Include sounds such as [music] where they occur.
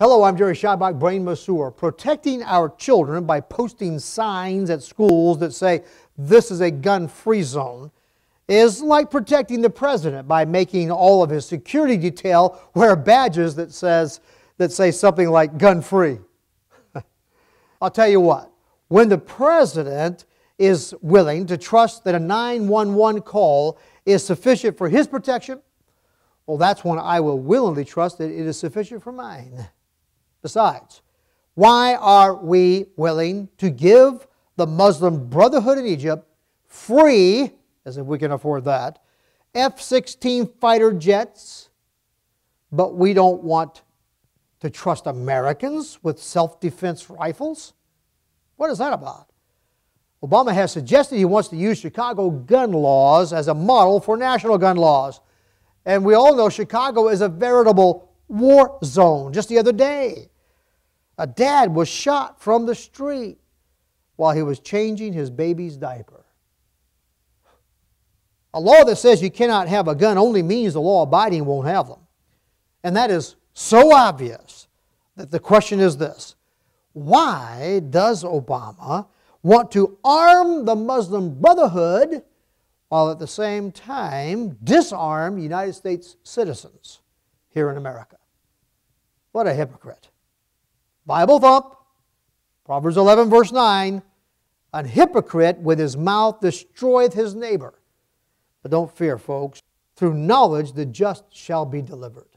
Hello, I'm Jerry Scheidbach, Brain Masseur. Protecting our children by posting signs at schools that say this is a gun free zone is like protecting the president by making all of his security detail wear badges that, says, that say something like gun free. [laughs] I'll tell you what, when the president is willing to trust that a 911 call is sufficient for his protection, well, that's when I will willingly trust that it is sufficient for mine. Besides, why are we willing to give the Muslim Brotherhood in Egypt free, as if we can afford that, F 16 fighter jets, but we don't want to trust Americans with self defense rifles? What is that about? Obama has suggested he wants to use Chicago gun laws as a model for national gun laws. And we all know Chicago is a veritable war zone. Just the other day, a dad was shot from the street while he was changing his baby's diaper. A law that says you cannot have a gun only means the law abiding won't have them. And that is so obvious that the question is this why does Obama want to arm the Muslim Brotherhood while at the same time disarm United States citizens here in America? What a hypocrite. Bible thump, Proverbs 11, verse 9 An hypocrite with his mouth destroyeth his neighbor. But don't fear, folks. Through knowledge the just shall be delivered.